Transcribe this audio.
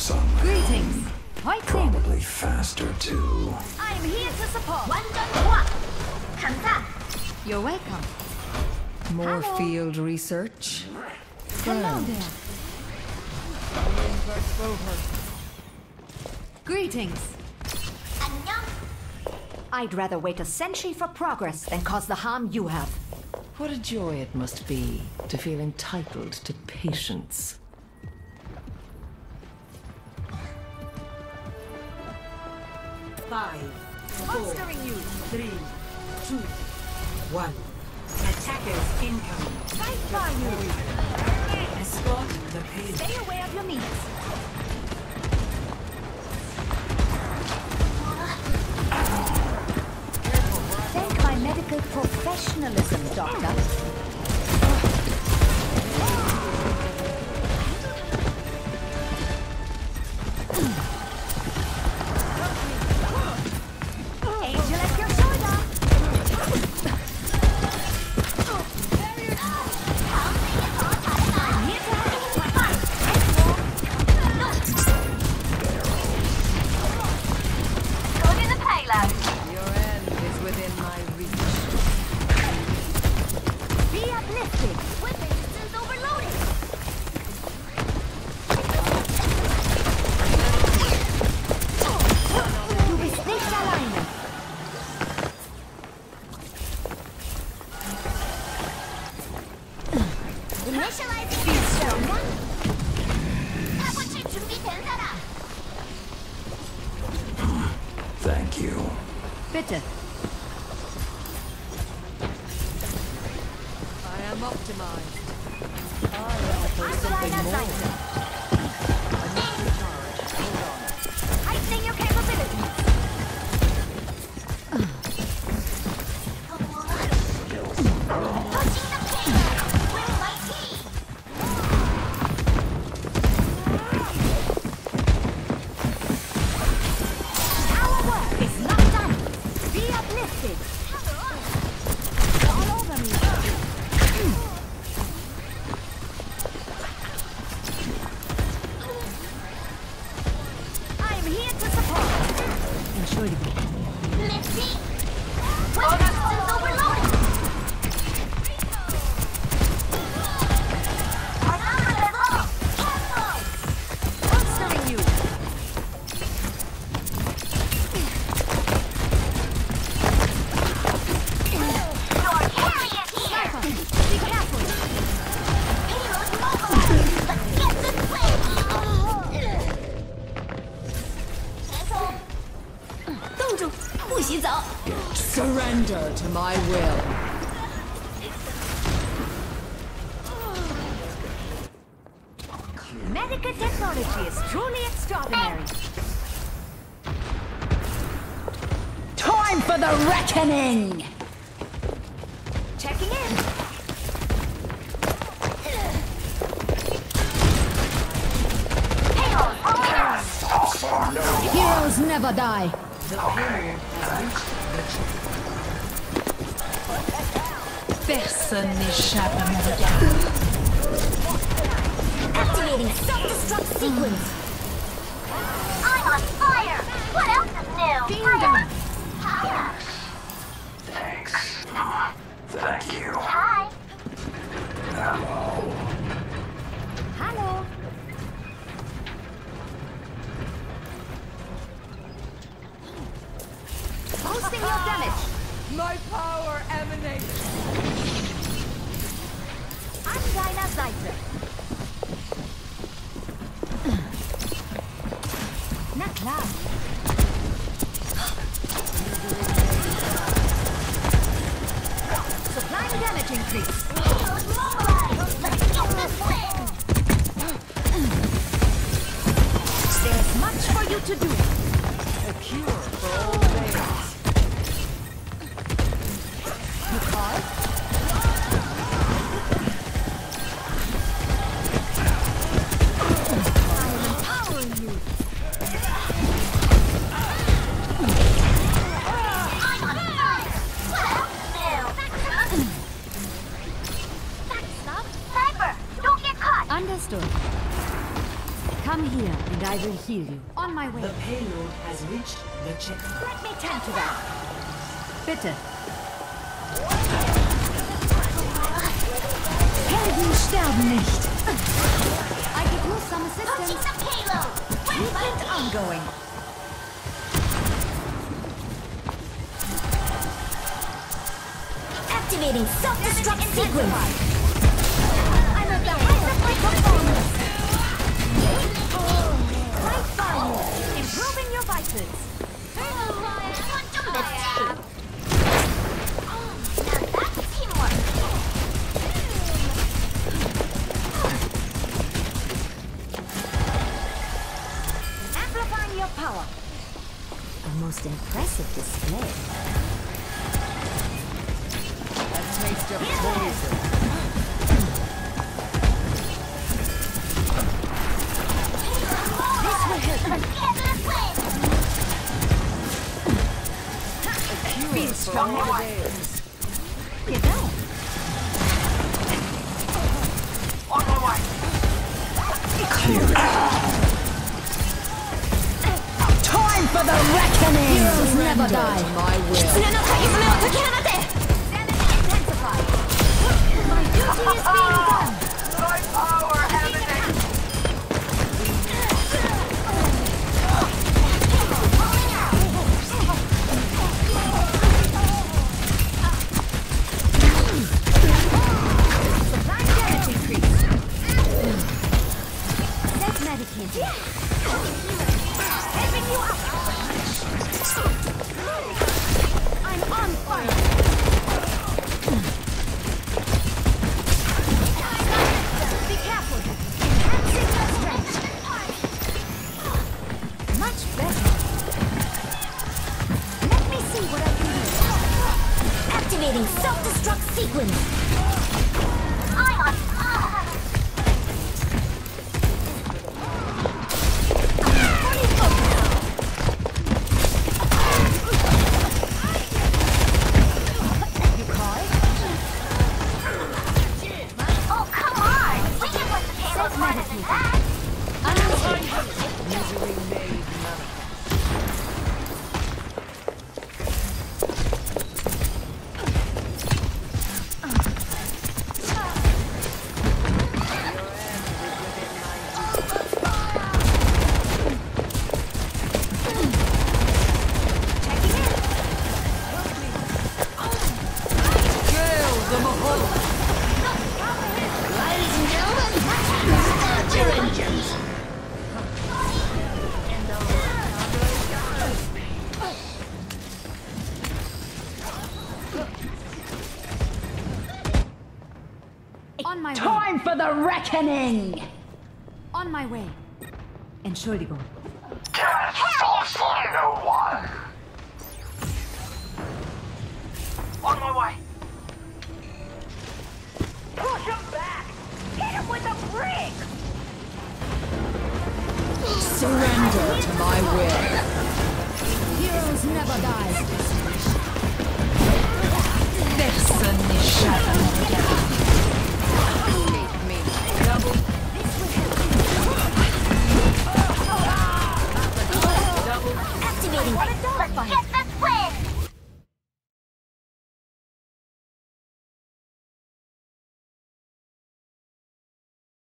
somehow. Greetings. White Probably faster too. I'm here to support. One You're welcome. More Hello. field research. Hello there. Greetings. I'd rather wait a century for progress than cause the harm you have. What a joy it must be to feel entitled to patience. Five, you. three, two, one. Attackers incoming. Right by you. Escort the payload. Stay of your. Thank my medical professionalism, Doctor. I am optimized. An kleiner Seite. Heightening Entschuldigung. Lifting. 不许走。 Surrender to my will. Medical technology is truly extraordinary. Time for the reckoning! Checking in. Payload overloaded. Heroes never die. Personne n'échappe à mon regard. Activating self-destruct sequence. I'm on fire. What else is new? Bingo. Fire. Deiner Seite. And I will heal you. On my way. The payload has reached the checkpoint. Let me tend to that. Bitte. Helden sterben nicht. I could use some Punching assistance. Oh, the payload! Wait for Weekend ongoing. Activating self-destruct sequence! I'm at the height of my performance. Improving Feel strong. Get down. Time for the reckoning! Heroes never die. Sequence! On my way. Time for the reckoning! On my way. Entschuldigung. Hell yeah! No one. On my way! Push him back! Hit him with a brick! Surrender to my will. Heroes never die.